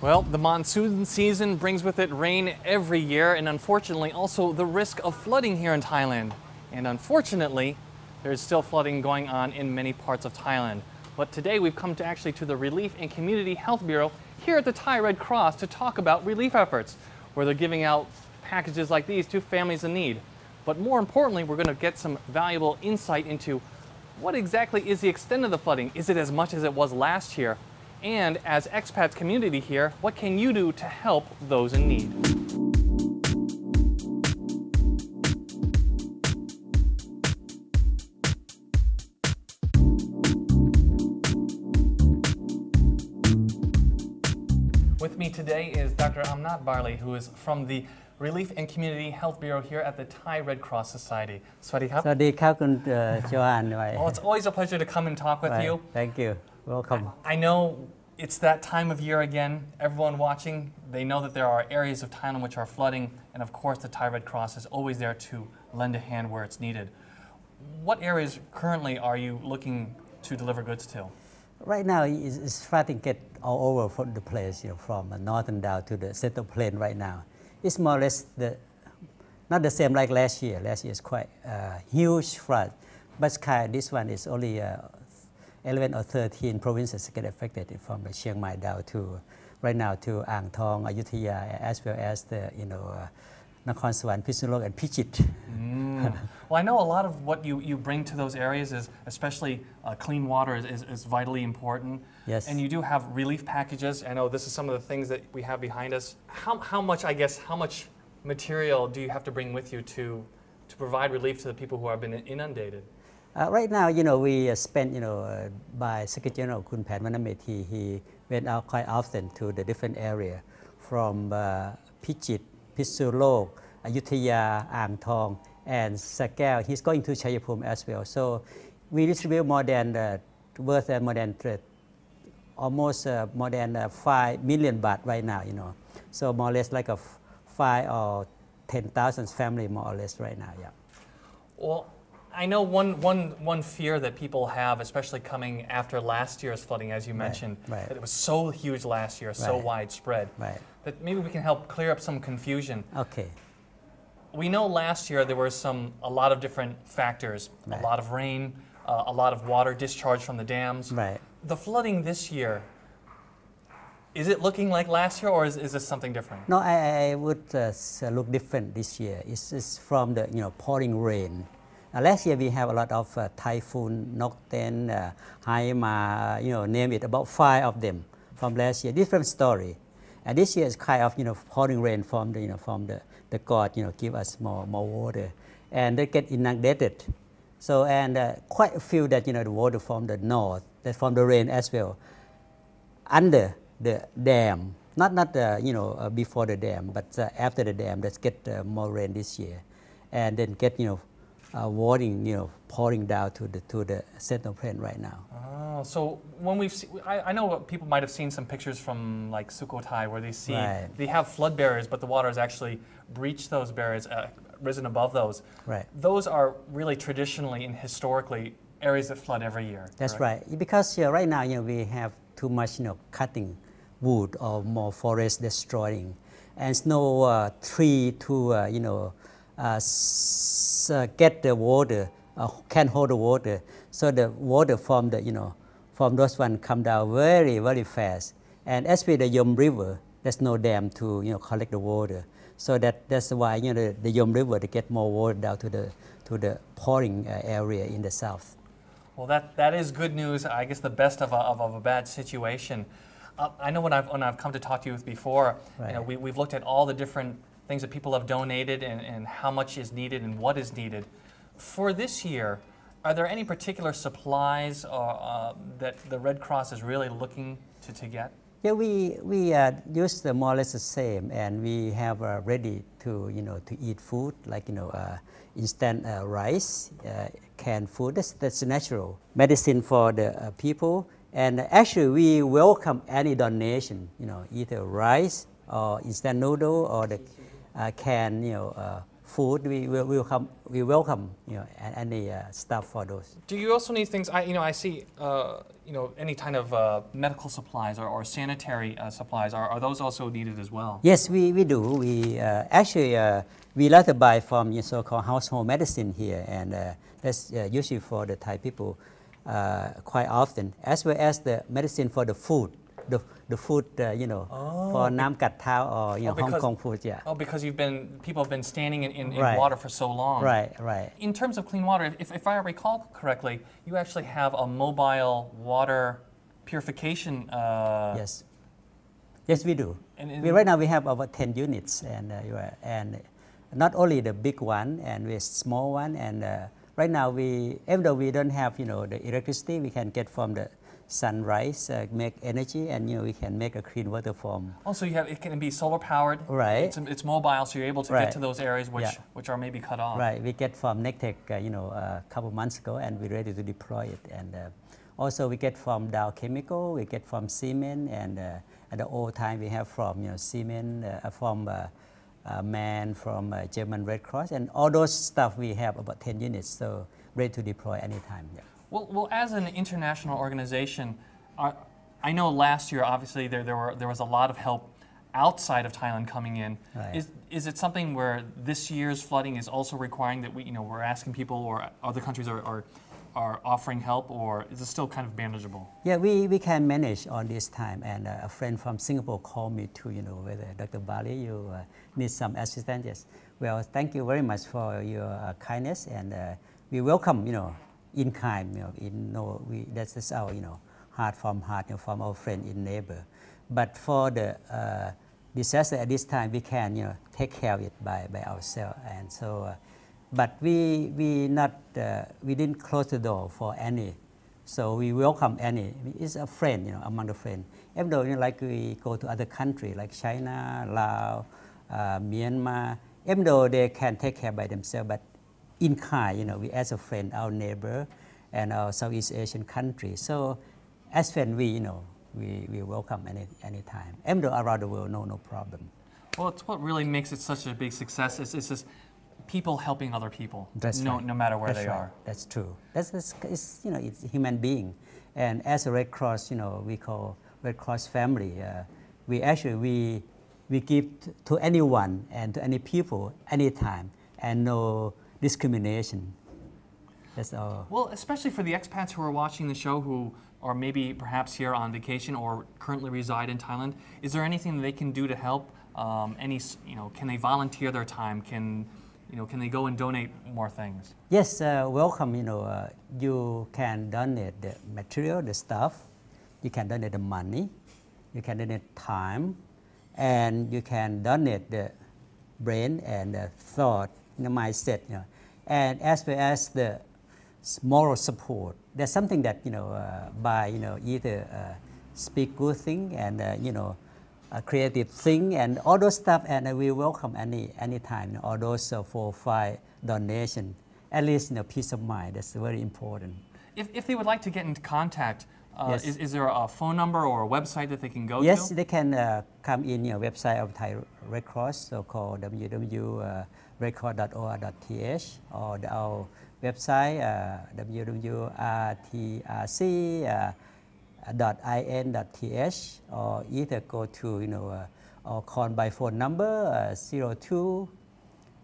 Well, the monsoon season brings with it rain every year and unfortunately also the risk of flooding here in Thailand. And unfortunately, there's still flooding going on in many parts of Thailand. But today we've come to actually to the Relief and Community Health Bureau here at the Thai Red Cross to talk about relief efforts, where they're giving out packages like these to families in need. But more importantly, we're going to get some valuable insight into what exactly is the extent of the flooding? Is it as much as it was last year? And as expats community here, what can you do to help those in need? With me today is Dr. Amnat Barley, who is from the Relief and Community Health Bureau here at the Thai Red Cross Society. Swadik. Swadik, how uh, can Joanne? Oh, it's always a pleasure to come and talk with you. Thank you welcome I know it's that time of year again. Everyone watching, they know that there are areas of Thailand which are flooding, and of course, the Thai Red Cross is always there to lend a hand where it's needed. What areas currently are you looking to deliver goods to? right now it's, it's to get all over from the place you know from northern down to the central plain right now it's more or less the not the same like last year last year is quite uh, huge flood but kind this one is only uh, 11 or 13 provinces get affected from the Chiang Mai down to right now to Ang Thong, Ayutthaya, as well as the you know uh, Nakhon Sawan, Phitsanulok, and Phichit. Well, I know a lot of what you, you bring to those areas is, especially uh, clean water, is, is, is vitally important. Yes. And you do have relief packages. I know this is some of the things that we have behind us. How, how much, I guess, how much material do you have to bring with you to, to provide relief to the people who have been inundated? Uh, right now, you know, we uh, you know, uh, by Secretary General Kun Pan Wannamethee, he went out quite often to the different area from uh, Phichit, Phitsanulok, Ayutthaya, Ang Thong, and Sakeo. He's going to Chaiyaphum as well. So we distribute more than uh, worth uh, more than almost uh, more than uh, 5 million baht right now, you know. So more or less like a f- 5 or 10,000 family more or less right now, yeah. Well, I know one, one, one fear that people have, especially coming after last year's flooding, as you mentioned, right. that it was so huge last year, so widespread, Right. that maybe we can help clear up some confusion. Okay. We know last year there were some a lot of different factors, Right. a lot of rain, uh, a lot of water discharged from the dams. Right. The flooding this year, is it looking like last year, or is, is this something different? No, I, I would uh, look different this year. It's, it's from the you know pouring rain. Last year we have a lot of uh, typhoon, Nock-ten, uh, Haima, you know, name it, about five of them from last year. Different story. And this year is kind of you know pouring rain from the you know from the, the God you know give us more more water, and they get inundated. So and uh, quite a few that you know the water from the north, that from the rain as well under the dam, not not uh, you know uh, before the dam, but uh, after the dam. Let's get uh, more rain this year, and then get you know uh, watering you know pouring down to the to the central plain right now. Oh, so when we've seen, I, I know people might have seen some pictures from like Sukhothai where they see Right. they have flood barriers, but the water has actually breached those barriers, uh, risen above those. Right. Those are really traditionally and historically areas that flood every year. That's correct? right. Because uh, right now you know we have too much you know cutting wood or more forest destroying, and no uh, tree to uh, you know get the water uh, can hold the water. So the water from the you know from those one come down very very fast. And especially the Yom River, there's no dam to you know collect the water. So that that's why you know the, the Yom River they get more water down to the to the pouring uh, area in the south. Well, that, that is good news. I guess the best of a, of, of a bad situation. Uh, I know when I've, when I've come to talk to you before, you know, we, we've looked at all the different things that people have donated and, and how much is needed and what is needed. For this year, are there any particular supplies uh, uh, that the Red Cross is really looking to, to get? Yeah, we, we uh, use the more or less the same, and we have uh, ready to you know to eat food like you know uh, instant uh, rice, uh, canned food. That's that's natural medicine for the people. And actually, we welcome any donation. You know, either rice or instant noodle or the uh, canned you know uh, food, we will welcome, we welcome you know, any uh, stuff for those. Do you also need things? I, you know, I see, uh, you know, any kind of uh, medical supplies or, or sanitary uh, supplies. Are, are those also needed as well? Yes, we, we do. We uh, actually uh, we like to buy from you so-called household medicine here, and uh, that's uh, usually for the Thai people uh, quite often, as well as the medicine for the food, the, the food uh, you know for nam kat thao or you know Oh, Hong Kong food, yeah. Oh, because you've been people have been standing in, in, in Right. water for so long. Right, right. In terms of clean water, if, if I recall correctly, you actually have a mobile water purification. Uh, Yes. Yes, we do. And- and- we, right now we have about 10 units, and, uh, and not only the big one, and we small one, and uh, right now we, even though we don't have, you know, the electricity, we can get from the sunrise, uh, make energy, and you know, we can make a clean water from. Also, you have it can be solar powered. Right. It's, it's mobile, so you're able to get to those areas which Yeah. which are maybe cut off. Right, we get from Nectec, uh, you know, a couple months ago, and we're ready to deploy it. And uh, also we get from Dow Chemical, we get from Siemens, and uh, at the old time we have from, you know, Siemens, uh, from uh, uh, MAN, from uh, German Red Cross, and all those stuff we have about 10 units, so ready to deploy anytime. Yeah. Well, well, as an international organization, I, I know last year obviously there, there were there was a lot of help outside of Thailand coming in. Right. Is is it something where this year's flooding is also requiring that we you know we're asking people or other countries are are, are offering help or is it still kind of manageable? Yeah, we, we can manage on this time. And uh, a friend from Singapore called me too, you know, whether Dr. Bali, you uh, need some assistance. Yes. Well, thank you very much for your uh, kindness. And uh, we welcome, you know, in kind, you know, in no, we, that's our, you know, heart from heart, you know, from our friend in neighbor. But for the uh, disaster at this time, we can, you know, take care of it by, by ourselves. And so, uh, but we, we not, uh, we didn't close the door for any so we welcome any. It's a friend, you know, among the friends. Even though, you know, like we go to other countries like China, Laos, uh, Myanmar, even though they can take care by themselves, but in kind, you know, we as a friend, our neighbor, and our Southeast Asian country. So as friend, we, you know, we, we welcome any any time. Even though around the world, no, no problem. Well, it's what really makes it such a big success. Is it's just people helping other people, That's no, right. no matter where That's they right. are. That's true. That's, that's it's, you know, it's a human being. And as a Red Cross, you know, we call Red Cross family. Uh, we actually, we, we give to anyone and to any people, anytime, and no discrimination. That's all. Well, especially for the expats who are watching the show who are maybe perhaps here on vacation or currently reside in Thailand, is there anything they can do to help? Um, any, you know, can they volunteer their time? Can, you know, can they go and donate more things? Yes, uh, welcome. You know, uh, you can donate the material, the stuff. You can donate the money. You can donate time, and you can donate the brain and the thought, the mindset. You know, and as well as the moral support. There's something that you know uh, by you know either uh, speak good thing and uh, you know a creative thing and all those stuff and uh, we welcome any any anytime all those uh, four five donation at least you know peace of mind that's very important If, if they would like to get in contact, Yes. is, is there a phone number or a website that they can go yes to? Yes, they can uh, come in your website of Thai Red Cross so called www.redcross.or.th or the, our website uh, www.rtrc uh, or either go to you know uh, or call by phone number uh, 02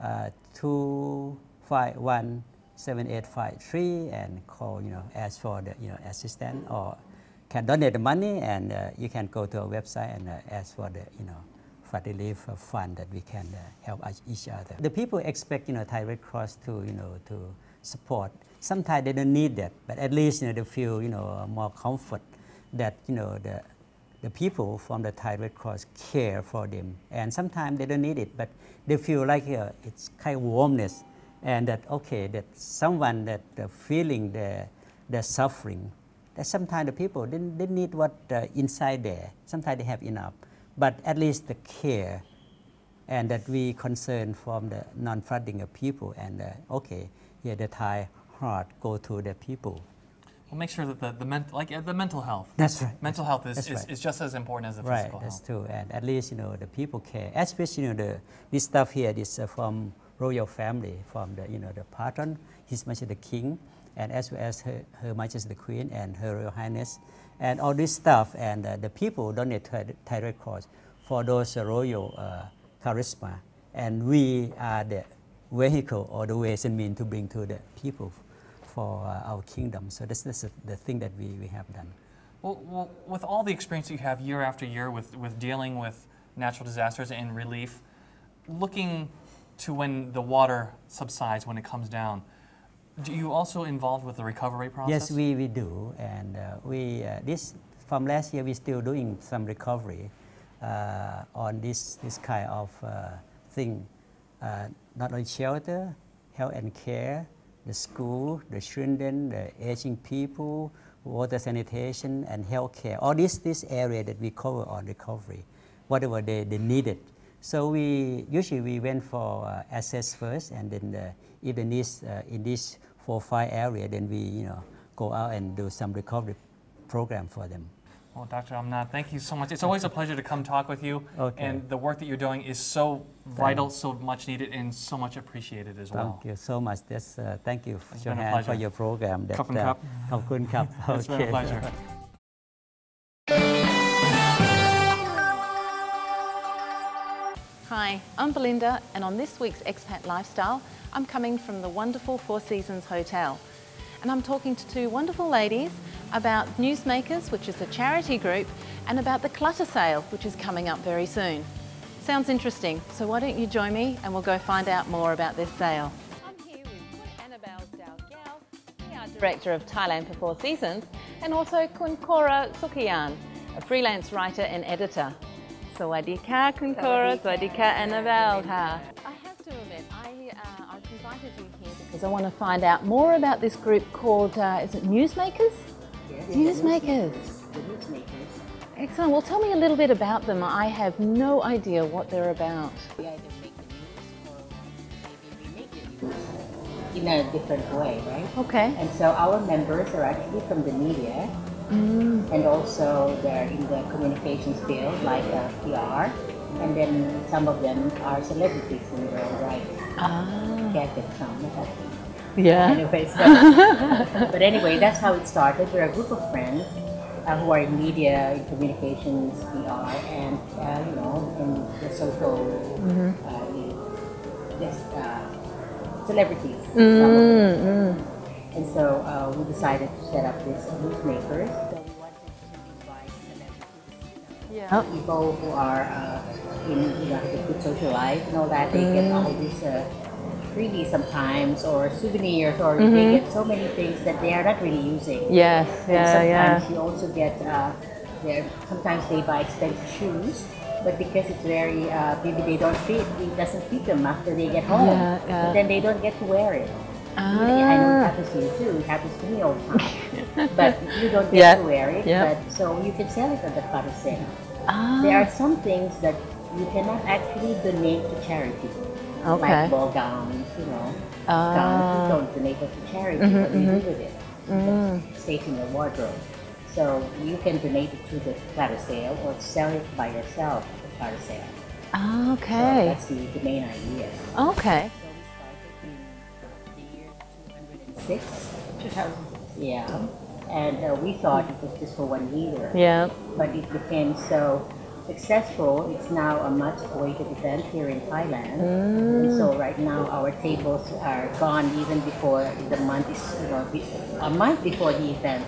uh, 251 7853 and call you know ask for the you know assistance or can donate the money and uh, you can go to our website and uh, ask for the you know flood relief uh, fund that we can uh, help each other. The people expect you know Thai Red Cross to you know to support. Sometimes they don't need that, but at least you know they feel you know more comfort that you know the the people from the Thai Red Cross care for them. And sometimes they don't need it, but they feel like uh, it's kind of warmness and that, okay, that someone that uh, feeling the, the suffering, that sometimes the people, they, they need what uh, inside there. Sometimes they have enough, but at least the care and that we concern from the non-flooding of people and uh, okay, yeah, the Thai heart go to the people. We'll make sure that the, the, ment- like, uh, the mental health. That's right. Mental health is, is, right. is just as important as the Right, physical that's health. true. And at least, you know, the people care. Especially, you know, the, this stuff here, this uh, from royal family from the you know the patron, His Majesty the King, and as well as Her, Her Majesty the Queen and Her Royal Highness, and all this stuff. And uh, the people donate to Thai Cross for those uh, royal uh, charisma, and we are the vehicle or the ways and means to bring to the people for uh, our kingdom. So this, this is the thing that we, we have done. Well, well, with all the experience you have year after year with, with dealing with natural disasters and relief, looking to when the water subsides, when it comes down, do you also involved with the recovery process? Yes, we, we do, and uh, we uh, this from last year we're still doing some recovery uh, on this this kind of uh, thing, uh, not only shelter, health and care, the school, the children, the aging people, water sanitation, and healthcare. All this this area that we cover on recovery, whatever they, they needed. So we usually we went for uh, assess first, and then uh, if the needs uh, in this four five area, then we you know go out and do some recovery program for them. Well, Dr. Amnat, thank you so much. It's always a pleasure to come talk with you. Okay. And the work that you're doing is so vital, so much needed, and so much appreciated as well. Thank you so much. That's, uh, thank you, Johan, for your program. That, uh, cup and cup. Uh, cup. Okay. It's been a pleasure. I'm Belinda, and on this week's Expat Lifestyle, I'm coming from the wonderful Four Seasons Hotel. And I'm talking to two wonderful ladies about Newsmakers, which is a charity group, and about the Clutter Sale, which is coming up very soon. Sounds interesting, so why don't you join me and we'll go find out more about this sale. I'm here with Annabelle Dao Giao, PR Director of Thailand for Four Seasons, and also Kun Kora Sukayan, a freelance writer and editor. สวัสดีค่ะคุณโคราสวัสดีค่ะ Annabelle ค่ะ I have to admit I uh, I've invited you here because I want to find out more about this group called uh, is it Newsmakers? Newsmakers. Excellent. Well, tell me a little bit about them. I have no idea what they're about. we either make the news or maybe we make the news in a different way, right? Okay. And so our members are actually from the media and also they're in the communications field like uh, PR and then some of them are celebrities in their own right. Ah. Get it some. Yeah. Anyway, so, but anyway, that's how it started. We're a group of friends uh, who are in media, in communications, PR, and uh, you know, in the social, uh, just uh, celebrities. them. And so uh, we decided to set up this newsmakers. So we wanted to invite celebrities, Yeah. people who are uh, in you know, a good social life and all that. They get all these uh, freebies sometimes or souvenirs or they get so many things that they are not really using. Yes. And Yeah. sometimes Yeah. you also get uh, their sometimes they buy expensive shoes, but because it's very uh, maybe they don't fit, it doesn't fit them after they get home. Yeah, yeah. Then they don't get to wear it. Really, I know it Ah. happens to you too. It happens to me all the time. but you don't get Yeah, to wear it. yeah. But so you can sell it at the cottage sale. Ah. There are some things that you cannot actually donate to charity. Okay. Like ball gowns, you know. Gowns, you Ah. Don't donate it to charity. what do you do with it? It stays in your wardrobe. So you can donate it to the clutter sale or sell it by yourself at the clutter sale. Ah, So Okay. that's the, the main idea. Okay. 206. 2000. Yeah. And uh, we thought it was just for one year. Yeah. But it became so successful. It's now a much awaited event here in Thailand. And so right now our tables are gone even before the month is, you know, be- a month before the event.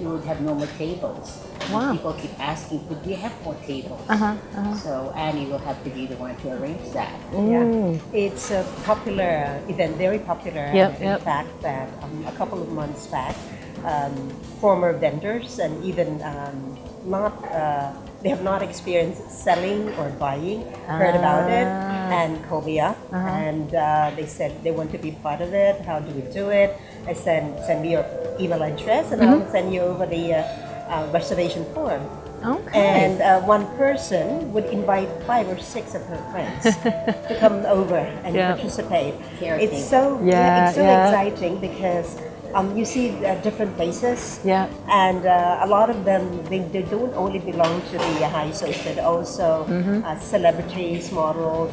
We would have no more tables. Wow. People keep asking, could we have more tables? Uh-huh. uh-huh. So Annie will have to be the one to arrange that. Yeah, it's a popular uh, event, very popular. Yep, in yep. fact, that um, a couple of months back, um, former vendors and even um, not uh, they have not experienced selling or buying heard about it Ah. and called me up and uh, they said they want to be part of it. How do we do it? I said send me your email address and I'll send you over the uh, uh, reservation form. Okay. And uh, one person would invite five or six of her friends to come over and Yeah. participate. Charity. It's so Yeah, it's so yeah. exciting because um, you see uh, different faces. Yeah. And uh, a lot of them they, they don't only belong to the high social, but also Mm-hmm. uh, celebrities, models,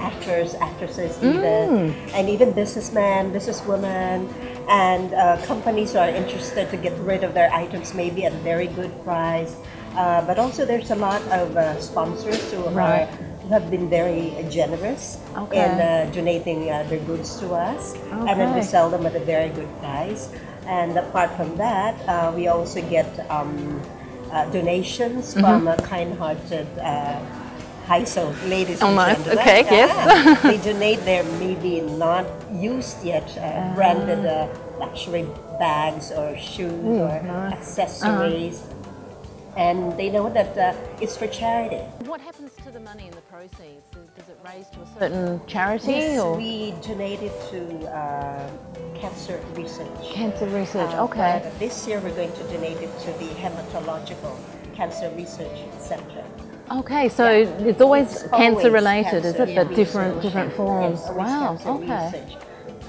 actors, actresses, even, and even businessmen, businesswomen, and uh, companies who are interested to get rid of their items maybe at a very good price. Uh, but also, there's a lot of uh, sponsors who Right. are have been very generous Okay. in uh, donating uh, their goods to us, and then we sell them at a very good price. And apart from that, uh, we also get um, uh, donations Mm-hmm. from uh, kind-hearted uh, high so ladies Oh, and nice. gentlemen. Okay, yes. they donate their maybe not used yet uh, branded uh, luxury bags or shoes or accessories, and they know that uh, it's for charity. What happens to the money in the proceeds? Does it raise to a certain charity Yes, or we donated to uh, cancer research. cancer research? Uh, okay. This year we're going to donate it to the Hematological Cancer Research Center. Okay, so it's always It's cancer always related, is cancer it? But research. different different forms. Yes, wow. Okay. research.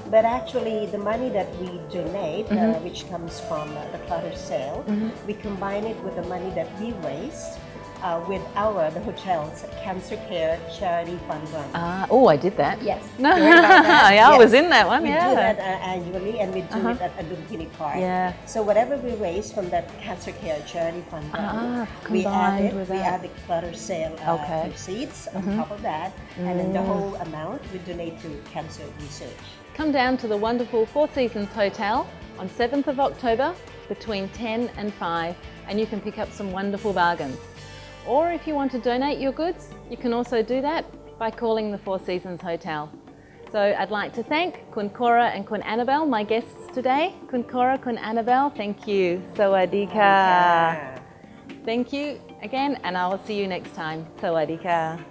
But actually, the money that we donate, Mm-hmm. uh, which comes from uh, the clutter sale, we combine it with the money that we raised uh, with our, the hotel's cancer care charity fund run. Ah, oh, I did that. Yes. No, You heard that? yeah, I was in that one. We yeah. do that uh, annually and we do it at Adunkini Park. Yeah. So whatever we raise from that cancer care charity fund, Ah, we add it, with we that. add the clutter sale uh, Okay. Mm-hmm. proceeds on top of that, and then the whole amount we donate to cancer research. Come down to the wonderful Four Seasons Hotel on 7th of October between 10 and 5 and you can pick up some wonderful bargains. Or if you want to donate your goods, you can also do that by calling the Four Seasons Hotel. So I'd like to thank Kun Cora and Kun Annabelle, my guests today. Kun Cora, Kun Annabelle, thank you. Sawadika. Thank you again and I will see you next time. Sawadika.